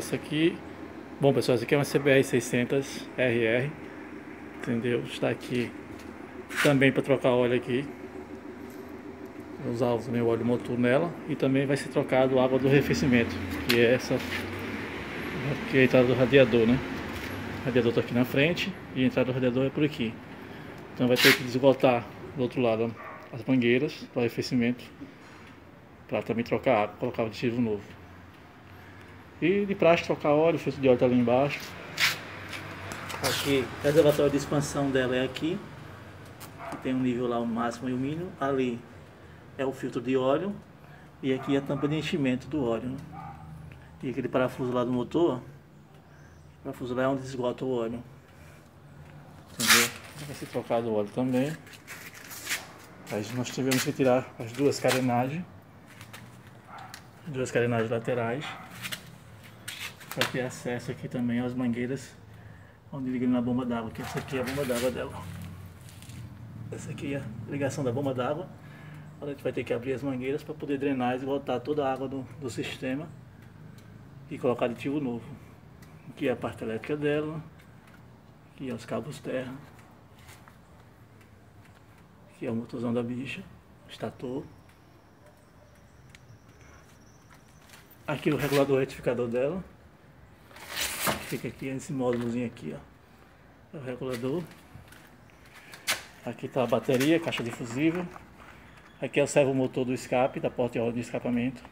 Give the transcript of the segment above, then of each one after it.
Aqui, bom pessoal, essa aqui é uma CBR 600 RR, entendeu? Está aqui também para trocar óleo aqui. Vou usar também o óleo motor nela e também vai ser trocado a água do arrefecimento, que é essa que é a entrada do radiador, né? O radiador está aqui na frente e a entrada do radiador é por aqui. Então vai ter que desgotar do outro lado as mangueiras para arrefecimento para também trocar água, colocar o aditivo novo. E de praxe trocar óleo, o filtro de óleo está ali embaixo. Aqui, o reservatório de expansão dela é aqui. Tem um nível lá, o máximo e o mínimo. Ali é o filtro de óleo. E aqui é a tampa de enchimento do óleo. Né? E aquele parafuso lá do motor, o parafuso lá é onde esgota o óleo. Entendeu? Vai ser trocado o óleo também. Aí nós tivemos que tirar as duas carenagens. Duas carenagens laterais. Para ter acesso aqui também às mangueiras onde liga na bomba d'água, que essa aqui é a bomba d'água dela. Essa aqui é a ligação da bomba d'água. A gente vai ter que abrir as mangueiras para poder drenar e voltar toda a água do, do sistema e colocar aditivo novo. Aqui é a parte elétrica dela, aqui é os cabos terra, aqui é o motorzão da bicha, estator. Aqui o regulador retificador dela fica aqui nesse módulozinho aqui, ó. É o regulador. Aqui está a bateria, caixa de fusível. Aqui é o servo motor do escape, da porta de escapamento.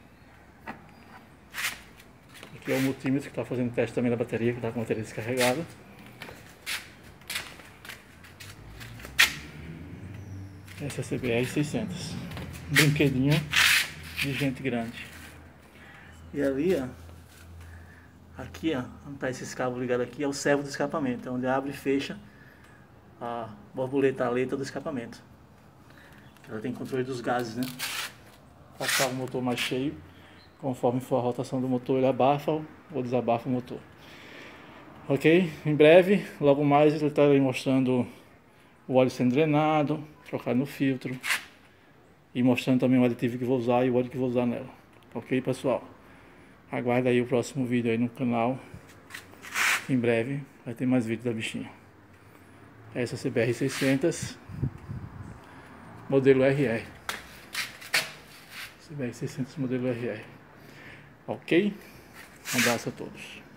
Aqui é o multímetro que está fazendo teste também da bateria, que está com a bateria descarregada. Essa é a CBR 600. Brinquedinho de gente grande. E ali, ó, Aqui, ó, onde está esses cabos ligados aqui, é o servo do escapamento, é onde abre e fecha a borboleta aleta do escapamento. Ela tem controle dos gases, né? Passar o motor mais cheio, conforme for a rotação do motor, ele abafa ou desabafa o motor. Ok? Em breve, logo mais, ele está mostrando o óleo sendo drenado, trocado no filtro e mostrando também o aditivo que vou usar e o óleo que vou usar nela. Ok, pessoal? Aguarda aí o próximo vídeo aí no canal. Em breve vai ter mais vídeos da bichinha. Essa CBR 600 modelo RR. CBR 600 modelo RR. Ok? Um abraço a todos.